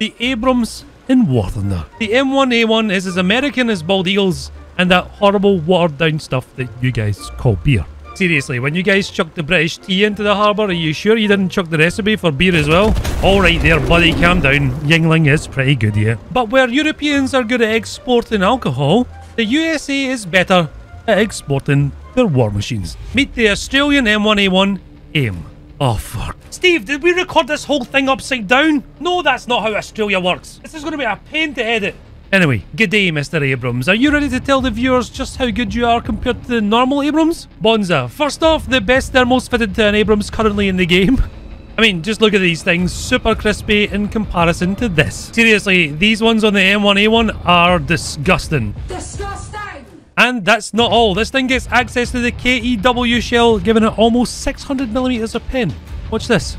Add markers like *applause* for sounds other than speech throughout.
The Abrams in War The M1A1 is as American as bald eagles and that horrible watered down stuff that you guys call beer. Seriously, when you guys chucked the British tea into the harbour, are you sure you didn't chuck the recipe for beer as well? Alright there, buddy, calm down. Yuengling is pretty good here. But where Europeans are good at exporting alcohol, the USA is better at exporting their war machines. Meet the Australian M1A1 AIM. Oh, fuck. Steve, did we record this whole thing upside down? No, that's not how Australia works. This is going to be a pain to edit. Anyway, good day, Mr. Abrams. Are you ready to tell the viewers just how good you are compared to the normal Abrams? Bonza, first off, the best thermals fitted to an Abrams currently in the game. *laughs* I mean, just look at these things, super crispy in comparison to this. Seriously, these ones on the M1A1 are disgusting. Disgusting! And that's not all. This thing gets access to the KEW shell, giving it almost 600mm of pin. Watch this.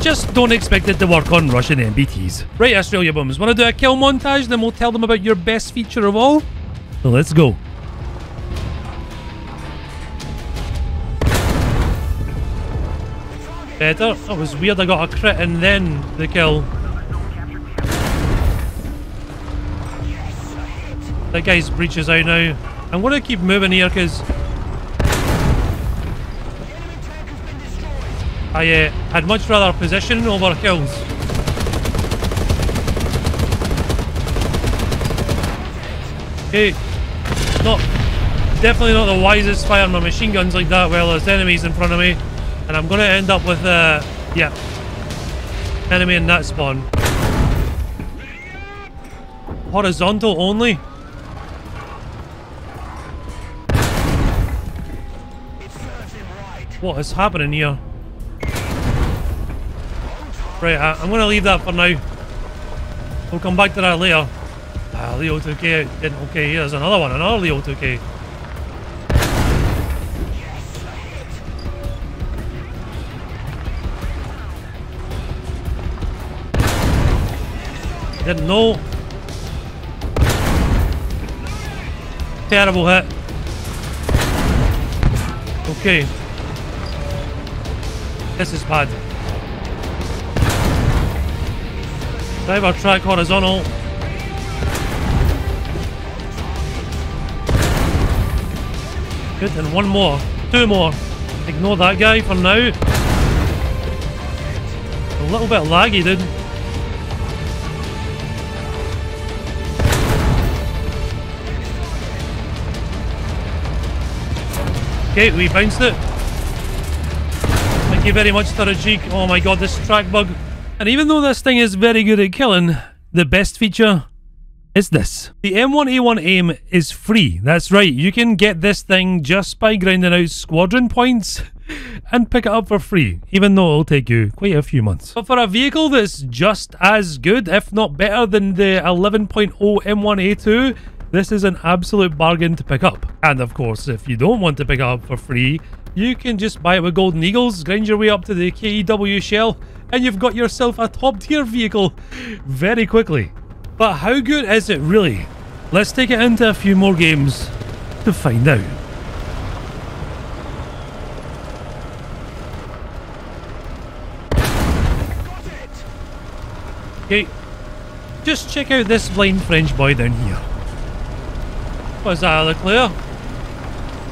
Just don't expect it to work on Russian MBTs. Right, Australia bums, want to do a kill montage? Then we'll tell them about your best feature of all? So let's go. Better. That was weird. I got a crit and then the kill. That guy's breach is out now. I'm going to keep moving here because I uh, had much rather position over kills. Okay, not definitely not the wisest firing my machine guns like that while there's enemies in front of me, and I'm gonna end up with uh, yeah, enemy in that spawn. Horizontal only. What is happening here? Right, I, am going to leave that for now. We'll come back to that later. Ah, Leo 2K didn't okay. Here's another one, another Leo 2K. Didn't know. Terrible hit. Okay. This is bad. Diver track horizontal. Good, and one more. Two more. Ignore that guy for now. A little bit laggy, dude. Okay, we bounced it. You very much, Thurajik. Oh my god, this track bug. And even though this thing is very good at killing, the best feature is this. The M1A1 AIM is free. That's right, you can get this thing just by grinding out squadron points *laughs* and pick it up for free, even though it'll take you quite a few months. But for a vehicle that's just as good, if not better than the 11.0 M1A2, this is an absolute bargain to pick up. And of course, if you don't want to pick it up for free, you can just buy it with Golden Eagles, grind your way up to the KEW shell, and you've got yourself a top tier vehicle very quickly. But how good is it really? Let's take it into a few more games to find out. Okay, just check out this blind French boy down here. What's that, Leclerc?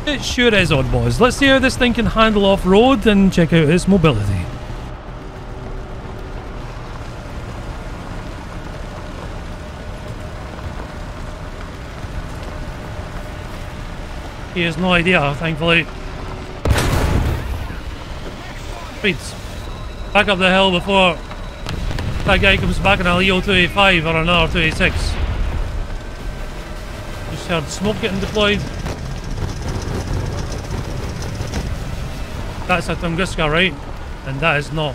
It sure is, odd boys. Let's see how this thing can handle off-road and check out its mobility. He has no idea, thankfully. Speeds. Back up the hill before that guy comes back in a Leo 2A5 or another 2A6. Just heard smoke getting deployed. That's a Tunguska, right? And that is not.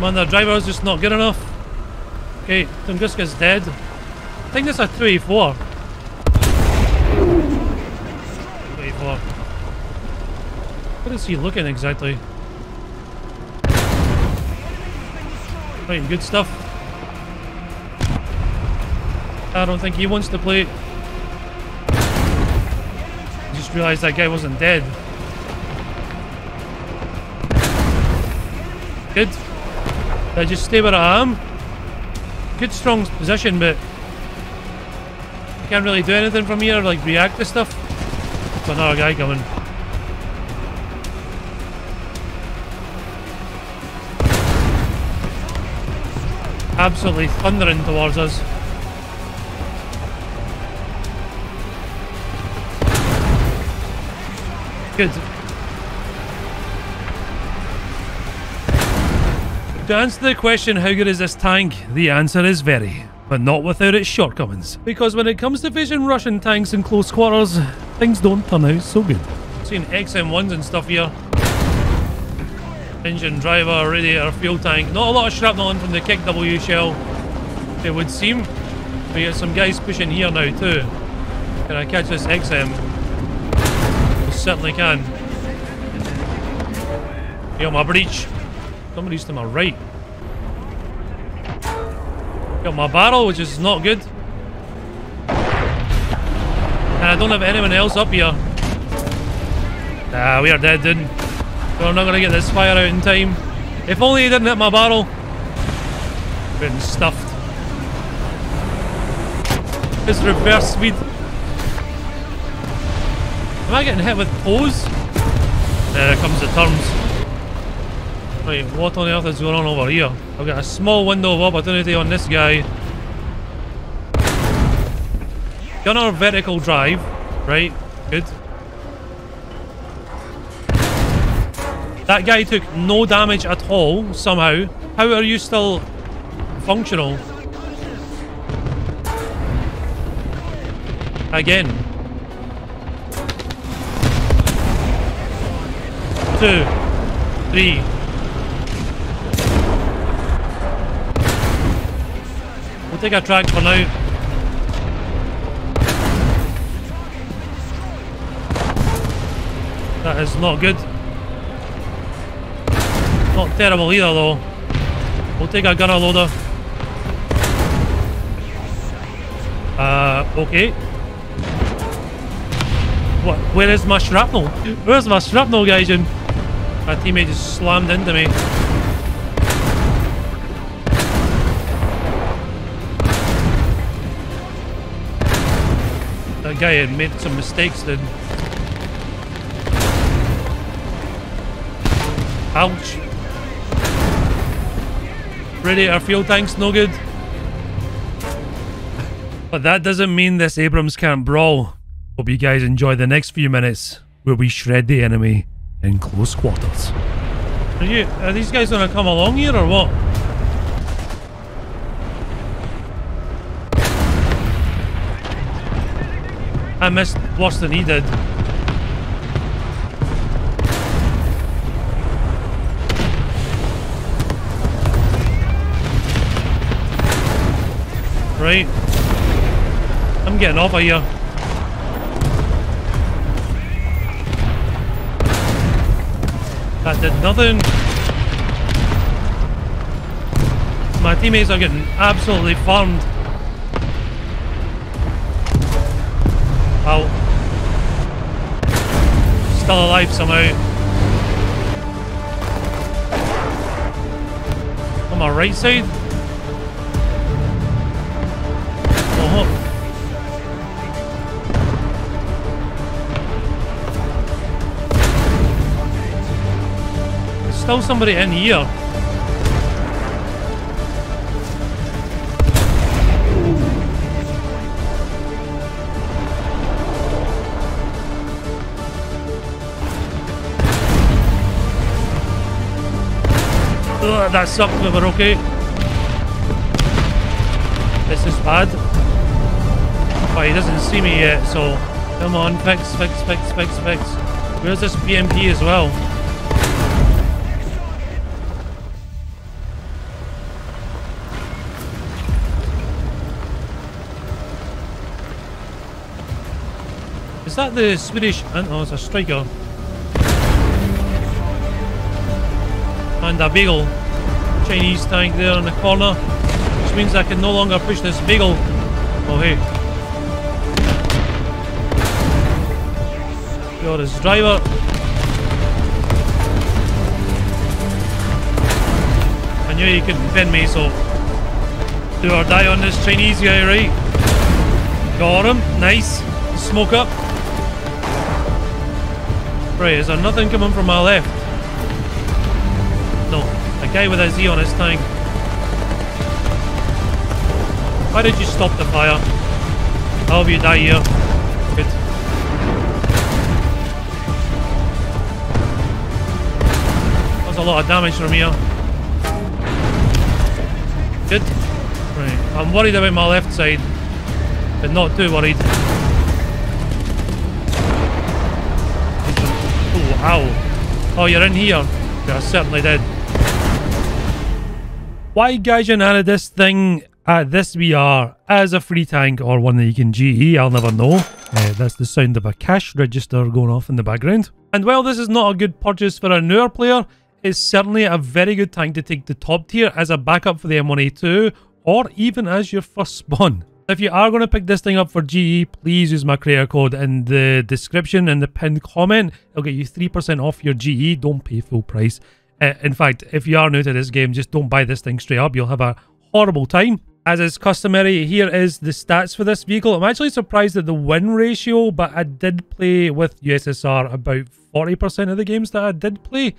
Man, the driver is just not good enough. Okay, Tunguska's dead. I think that's a 2A4. 2A4. What is he looking exactly? Right, good stuff. I don't think he wants to play. Just realised that guy wasn't dead. Good. I just stay where I am. Good strong position, but I can't really do anything from here, like react to stuff. There's another guy coming. Absolutely thundering towards us. Good. To answer the question, how good is this tank? The answer is very, but not without its shortcomings. Because when it comes to vision Russian tanks in close quarters, things don't turn out so good. Seen XM1s and stuff here. Engine, driver, radiator, fuel tank. Not a lot of shrapnel in from the KEW shell, it would seem. We got some guys pushing here now too. Can I catch this XM? Certainly can. Yo, my breach. Somebody's to my right. Got my barrel, which is not good. And I don't have anyone else up here. Ah, we are dead, dude. We're not gonna get this fire out in time. If only he didn't hit my barrel. Been stuffed. His reverse speed. Am I getting hit with pose? There comes the terms. Wait, what on earth is going on over here? I've got a small window of opportunity on this guy. Gunner vertical drive. Right, good. That guy took no damage at all, somehow. How are you still functional? Again. Two. Three. We'll take a track for now. That is not good. Not terrible either though. We'll take a gunner loader. Uh, okay. What? Where is my shrapnel? Where's my shrapnel, guys? My teammate just slammed into me. That guy had made some mistakes then. Ouch. Radiator fuel tank's no good. But that doesn't mean this Abrams can't brawl. Hope you guys enjoy the next few minutes where we shred the enemy in close quarters. Are you are these guys gonna come along here or what? I missed worse than he did. Right. I'm getting off of here. That did nothing. My teammates are getting absolutely farmed. Out. Still alive somehow. On my right side? Still somebody in here. Ugh, that er sucked, but we're okay. This is bad. But he doesn't see me yet, so come on, fix, fix, fix, fix, fix. Where's this BMP as well? Is that the Swedish? Oh, it's a Stryker. And a Beagle. Chinese tank there in the corner. Which means I can no longer push this Beagle. Oh hey. Got his driver. I knew you couldn't pin me, so do or die on this Chinese guy, right? Got him. Nice. Smoke up. Right, is there nothing coming from my left? No. A guy with a Z on his tank. Why did you stop the fire? I hope you die here. Good. That's a lot of damage from here. Good. Right. I'm worried about my left side, but not too worried. Ow. Oh, you're in here. You're certainly dead. Why guys, Gaijin added this thing at this BR as a free tank or one that you can GE, I'll never know. Uh, that's the sound of a cash register going off in the background. And while this is not a good purchase for a newer player, it's certainly a very good tank to take the top tier as a backup for the M1A2 or even as your first spawn. If you are going to pick this thing up for GE, please use my creator code in the description and the pinned comment. It'll get you 3% off your GE. Don't pay full price. Uh, in fact, if you are new to this game, just don't buy this thing straight up. You'll have a horrible time. As is customary, here is the stats for this vehicle. I'm actually surprised at the win ratio, but I did play with USSR about 40% of the games that I did play.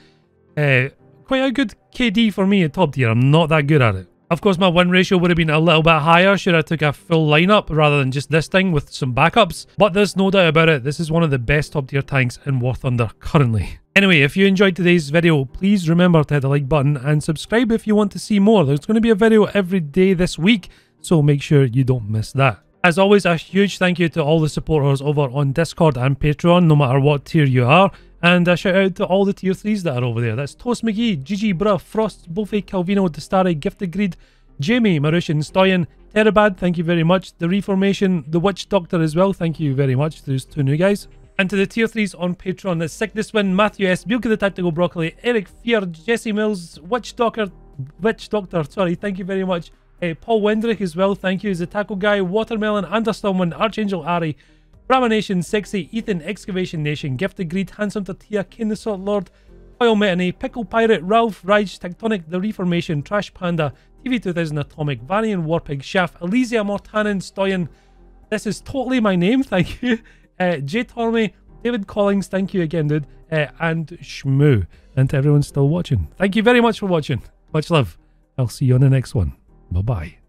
Uh, quite a good KD for me at top tier. I'm not that good at it. Of course, my win ratio would have been a little bit higher should I took a full lineup rather than just this thing with some backups. But there's no doubt about it, this is one of the best top tier tanks in War Thunder currently. Anyway, if you enjoyed today's video, please remember to hit the like button and subscribe if you want to see more. There's going to be a video every day this week, so make sure you don't miss that. As always, a huge thank you to all the supporters over on Discord and Patreon, no matter what tier you are. And a shout out to all the tier 3s that are over there. That's Toast McGee, Gigi Bruh, Frost, Buffy, Calvino, Destari, Gifted Greed, Jamie, Marushin, Stoyan, Terabad, thank you very much. The Reformation, The Witch Doctor as well, thank you very much. Those two new guys. And to the tier 3s on Patreon, that's Sickness Win, Matthew S, Bilka the Tactical Broccoli, Eric Fear, Jesse Mills, Witch Doctor, Witch Doctor, sorry, thank you very much. Uh, Paul Wendrick as well, thank you. He's The Taco Guy, Watermelon, Understormwind, Archangel Ari, Brahma Nation, Sexy, Ethan, Excavation Nation, Gifted Greed, Handsome Tatia, Salt Lord, Oil Metany, Pickle Pirate, Ralph, Raj, Tectonic, The Reformation, Trash Panda, TV2000 Atomic, Varian Warpig, Shaft, Elysia Mortanen, Stoyan. This is totally my name, *laughs* thank you. Uh, Jay Tormey, David Collings, thank you again, dude. Uh, and Shmoo. And to everyone still watching, thank you very much for watching. Much love. I'll see you on the next one. Bye bye.